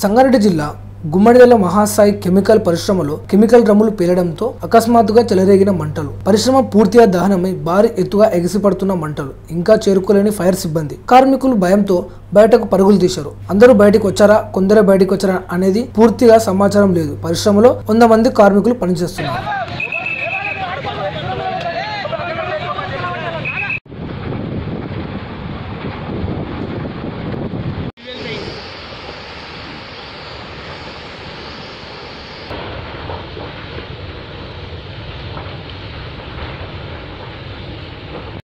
సంగారెడ్డి జిల్లా గుమ్మడిదల మహాస్థాయి కెమికల్ పరిశ్రమలో కెమికల్ డ్రమ్ములు పేలడంతో అకస్మాత్తుగా చెలరేగిన మంటలు. పరిశ్రమ పూర్తిగా దహనమై భారీ ఎత్తుగా ఎగిసిపడుతున్న మంటలు ఇంకా చేరుకోలేని ఫైర్ సిబ్బంది. కార్మికులు భయంతో బయటకు పరుగులు తీశారు. అందరూ బయటకు వచ్చారా? కొందరే బయటకు వచ్చారా? అనేది పూర్తిగా సమాచారం లేదు. పరిశ్రమలో వంద మంది కార్మికులు పనిచేస్తున్నారు.